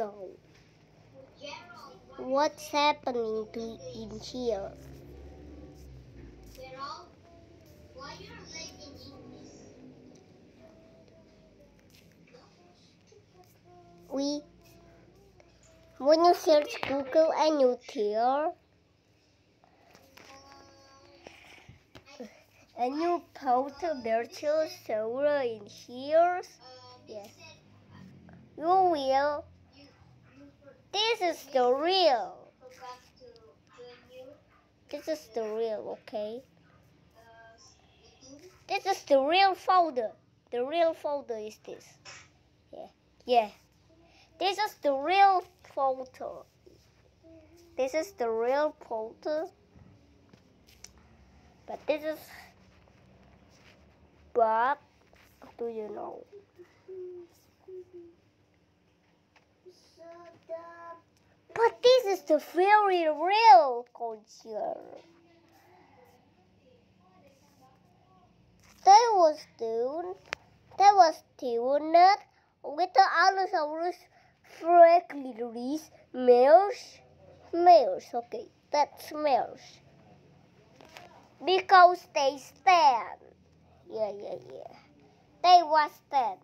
know what's happening to in here. We when you search Google and you hear and you put virtual server in here, yes, you will. This is the real. This is the real, okay? This is the real folder. The real folder is this. Yeah. Yeah. This is the real folder. This is the real folder. But this is but do you know? But this is the very real culture. They was tuned. They was tuned with the Allosaurus released males. Males, okay, that's males. Because they stand. Yeah, yeah, yeah. They was stand.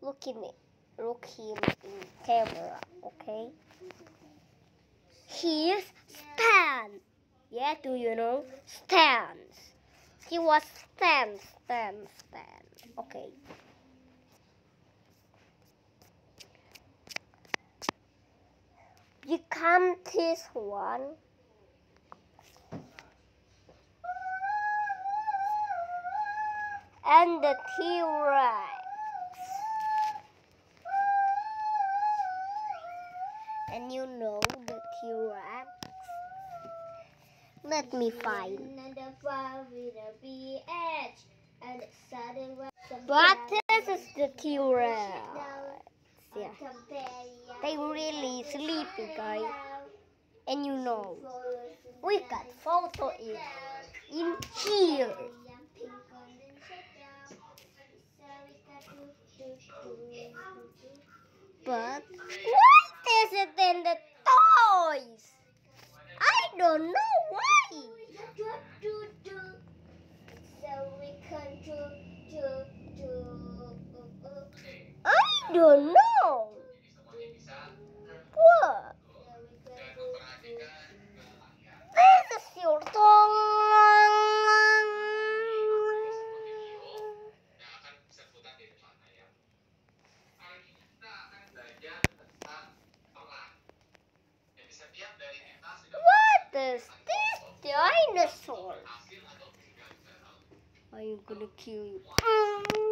Look in it. Look him in camera, okay? He's stand. Yeah, do you know? Stands. He was stand, stand, stand. Okay. You come this one. And the T-Rex. And you know the T-Rex. Let me find. But this is the T-Rex. Yeah. They really sleepy, guys. And you know, we got photo in, in here. But is it in the toys? I don't know why. I don't know. What is this dinosaur? I'm gonna kill you.